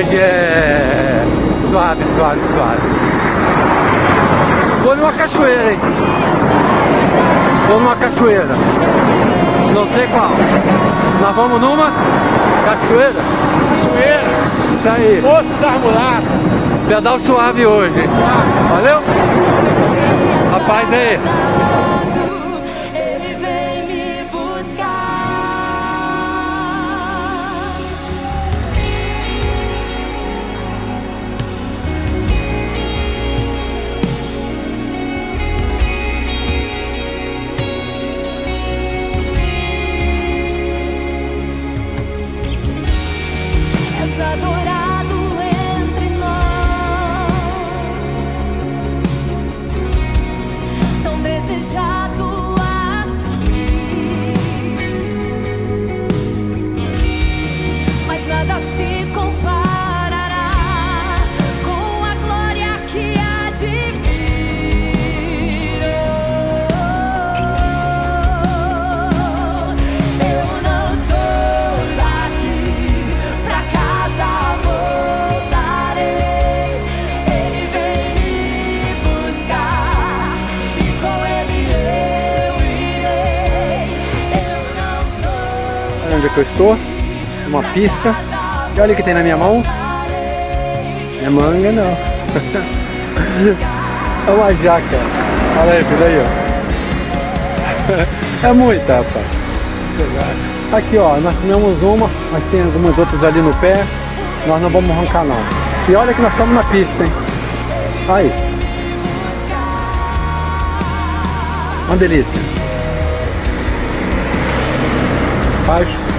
Hoje é suave, suave, suave. Vou numa cachoeira, hein? Vou numa cachoeira. Não sei qual. Nós vamos numa cachoeira? Cachoeira. Isso aí. Poço da Mulata. Pedal suave hoje. Valeu? Rapaz aí. Onde é que eu estou, uma pista. E olha o que tem na minha mão. É manga não. é uma jaca. Olha aí, filho aí, ó. É muita, rapaz. Aqui, ó, nós comemos uma, mas tem algumas outras ali no pé. Nós não vamos arrancar não. E olha que nós estamos na pista, hein. Aí. Uma delícia. Faz.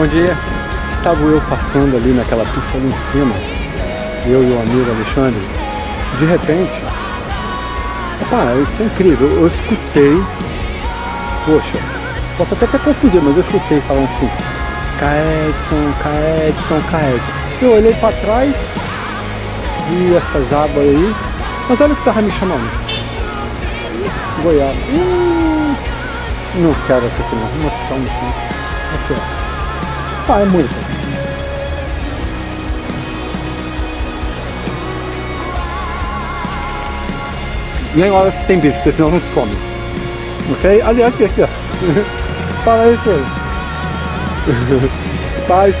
Bom dia, estava eu passando ali naquela pista ali em cima, eu e o amigo Alexandre, de repente, opa, isso é incrível, eu escutei, poxa, posso até ter confundido, mas eu escutei falando assim, Caedson, Caedson, Caedson. Eu olhei para trás, vi essas abas aí, mas olha o que tava me chamando. Goiás. Hum, não quero essa aqui não, vamos ficar um aqui. Aqui, ó. Ah, é muito. Nem olha se tem bicho, porque senão não se come. Ok? Aliás, aqui, aqui, ó. Fala aí, filho. Paz.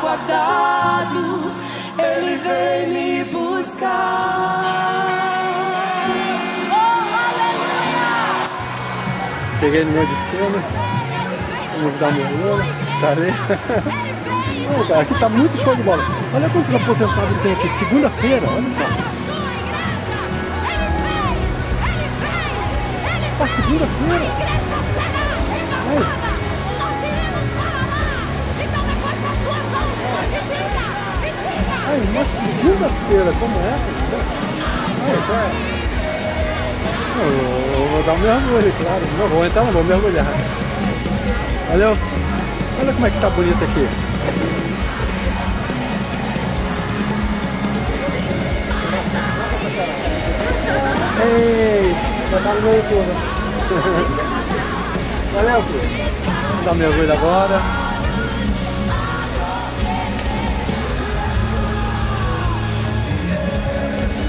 Aguardado, ele vem me buscar. Oh! Cheguei no meu destino. Vamos dar uma olhada. Tá. Não, cara, aqui tá muito show de bola. Olha quantos aposentados tem aqui. Segunda-feira, olha só. Tá segunda-feira. Segunda-feira como essa? Ai, tá. Eu, eu vou dar um mergulho, claro. Não vou entrar, não vou mergulhar. Olha, olha como é que tá bonito aqui. Ei, já tá no meio tudo. Valeu, filho. Vamos dar mergulho agora.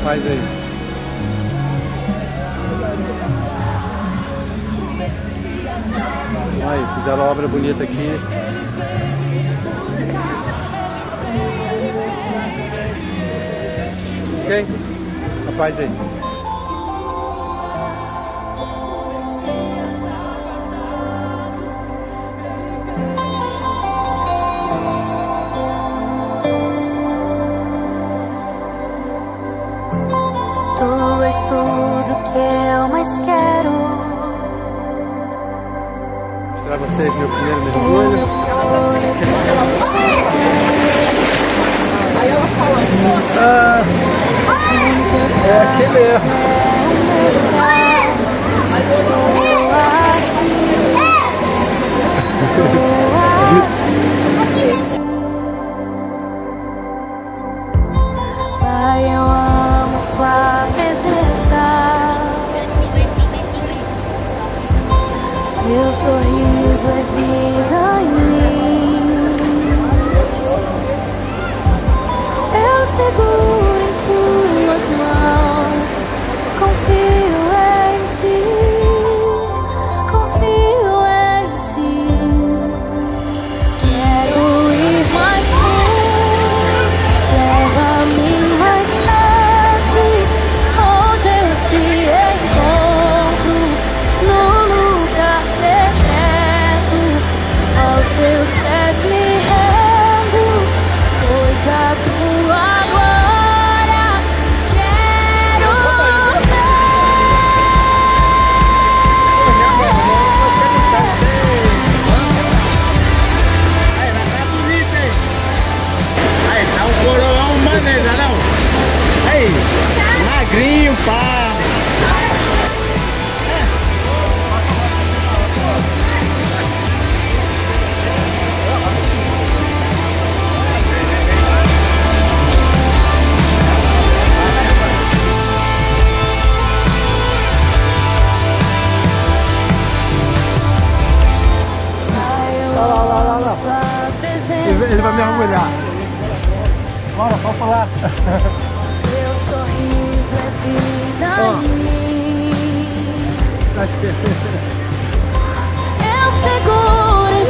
Faz aí. Aí, fizeram obra bonita aqui. Ok? Rapaz aí. Teu sorriso é vida em mim. Eu seguro magrinho, pá. Ele, vai mergulhar. Bora, pode falar. Ó. Eu seguro em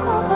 crois